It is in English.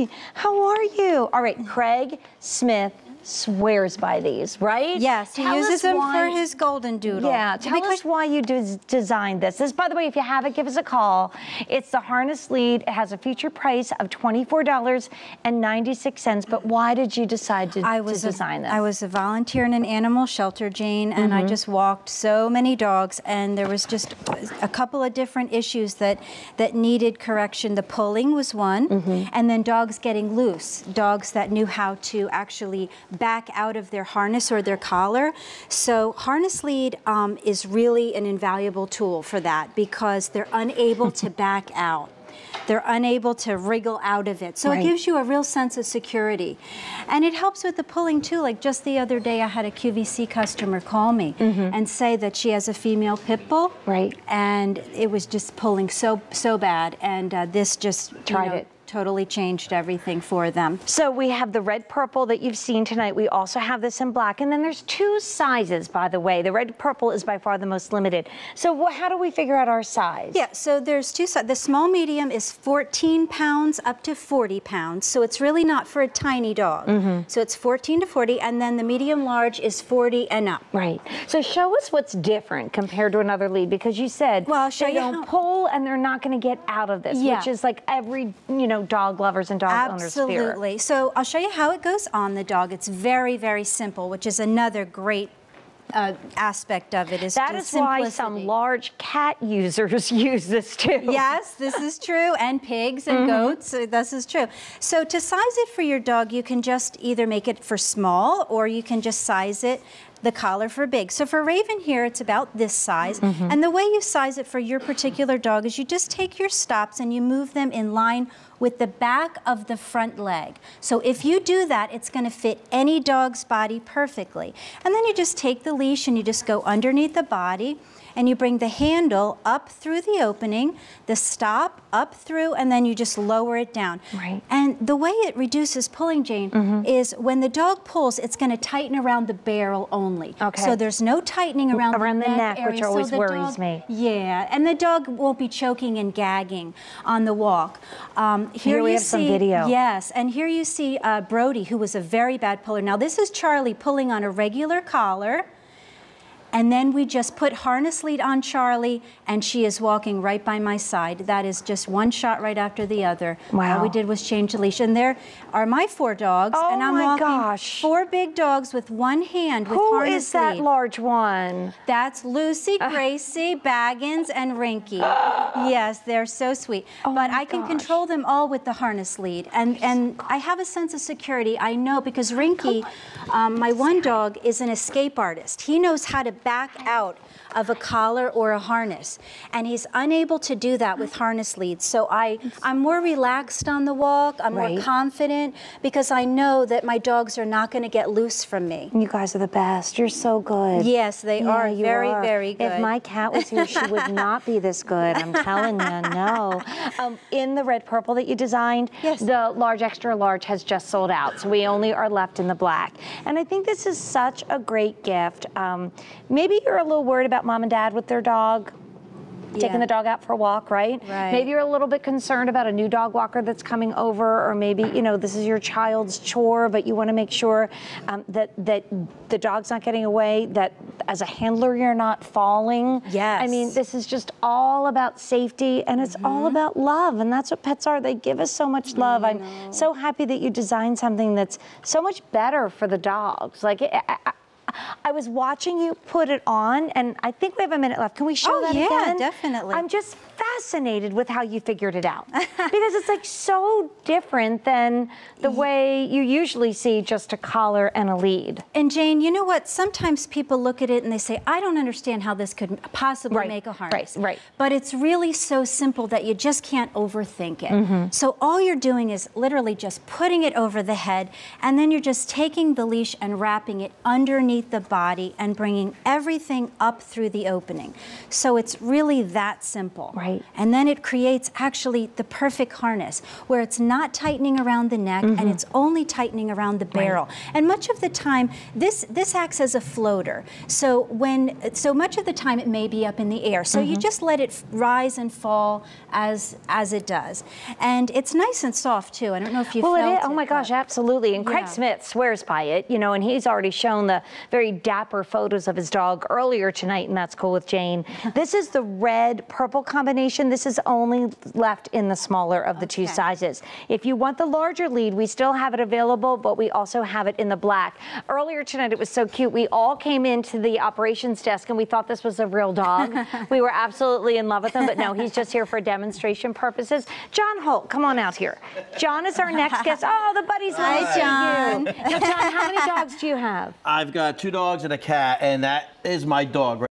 Hi, how are you? All right, mm. Craig Smith swears by these, right? Yes, he Tell uses us them why- for his golden doodle. Yeah, tell Because- us why you des- designed this. This, by the way, if you have it, give us a call. It's the harness lead. It has a feature price of $24.96. But why did you decide to, I was to a- design this? I was a volunteer in an animal shelter, Jane, and Mm-hmm. I just walked so many dogs, and there was just a couple of different issues that that needed correction. The pulling was one, Mm-hmm. and then dogs getting loose, dogs that knew how to actually back out of their harness or their collar. So harness lead um, is really an invaluable tool for that because they're unable to back out. They're unable to wriggle out of it. So Right. it gives you a real sense of security. And it helps with the pulling too. Like just the other day, I had a QVC customer call me and say that she has a female pit bull. Right. And it was just pulling so, so bad. And uh, this just you Tried know, it. Totally changed everything for them. So we have the red purple that you've seen tonight. We also have this in black. And then there's two sizes, by the way. The red purple is by far the most limited. So how do we figure out our size? Yeah, so there's two sizes. The small medium is 14 pounds up to 40 pounds. So it's really not for a tiny dog. Mm-hmm. So it's 14 to 40. And then the medium large is 40 and up. Right. So show us what's different compared to another lead because you said Well, I'll show they you don't how- pull and they're not going to get out of this, Yeah. which is like every you know dog lovers and dog owners fear. Absolutely. So I'll show you how it goes on the dog. It's very, very simple, which is another great uh, aspect of it is that is is why some large cat users use this too. Yes, this is true, and pigs and goats. uh, This is true. So to size it for your dog, you can just either make it for small, or you can just size it the collar for big. So for Raven here, it's about this size. Mm-hmm. And the way you size it for your particular dog is you just take your stops and you move them in line with the back of the front leg. So if you do that, it's going to fit any dog's body perfectly. And then you just take the leash and you just go underneath the body and you bring the handle up through the opening, the stop up through, and then you just lower it down. Right. And the way it reduces pulling, Jane, mm-hmm. is when the dog pulls, it's going to tighten around the barrel only. Okay. So there's no tightening around, Around the neck, area, which always the worries dog- me. Yeah, and the dog won't be choking and gagging on the walk. Um, here, Here we you have some see, video. Yes, and here you see uh, Brody, who was a very bad puller. Now this is Charlie pulling on a regular collar. And then we just put harness lead on Charlie, and she is walking right by my side. That is just one shot right after the other. Wow. All we did was change the leash. And there are my four dogs, Oh and I'm my walking gosh. four big dogs with one hand with Who harness is that lead. large one? That's Lucy, Gracie, Baggins, and Rinky. yes, they're so sweet. Oh but I can gosh. control them all with the harness lead. And, and I have a sense of security. I know because Rinky, um, my one dog, is an escape artist. He knows how to back out of a collar or a harness. And he's unable to do that with harness leads. So I, I'm more relaxed on the walk. I'm Right. more confident because I know that my dogs are not going to get loose from me. You guys are the best. You're so good. Yes, they Yeah, are you very, are. very good. If my cat was here, she would not be this good. I'm telling you, no. Um, in the red purple that you designed, Yes. the large extra large has just sold out, so we only are left in the black. And I think this is such a great gift. Um, maybe you're a little worried about mom and dad with their dog. Yeah. Taking the dog out for a walk, right? Right. Maybe you're a little bit concerned about a new dog walker that's coming over, or maybe you know this is your child's chore, but you want to make sure um, that that the dog's not getting away. That as a handler, you're not falling. Yes. I mean, this is just all about safety, and it's all about love, and that's what pets are. They give us so much love. I'm so happy that you designed something that's so much better for the dogs. Like. I, I, I was watching you put it on, and I think we have a minute left. Can we show Oh, that yeah, again? definitely. I'm just fascinated with how you figured it out because it's like so different than the way you usually see just a collar and a lead. And Jane, you know what? Sometimes people look at it and they say, I don't understand how this could possibly Right, make a harness. right, right. But it's really so simple that you just can't overthink it. Mm-hmm. So all you're doing is literally just putting it over the head, and then you're just taking the leash and wrapping it underneath the body and bringing everything up through the opening. So it's really that simple. Right. Right. And then it creates actually the perfect harness where it's not tightening around the neck Mm-hmm. and it's only tightening around the barrel. And much of the time, this this acts as a floater. So when so much of the time it may be up in the air. So you Mm-hmm. just let it rise and fall as as it does. And it's nice and soft too. I don't know if you Well, it felt is. Oh my but- gosh, absolutely. And Craig Yeah. Smith swears by it, you know, and he's already shown the very dapper photos of his dog earlier tonight, and that's cool with Jane. this is the red purple combination. This is only left in the smaller of the two sizes. If you want the larger lead, we still have it available, but we also have it in the black. Earlier tonight, it was so cute. We all came into the operations desk and we thought this was a real dog. we were absolutely in love with him, but no, he's just here for demonstration purposes. John Holt, come on out here. John is our next guest. Oh, the buddies. Hi, nice to John. you. Now, John, how many dogs do you have? I've got two dogs and a cat, and that is my dog.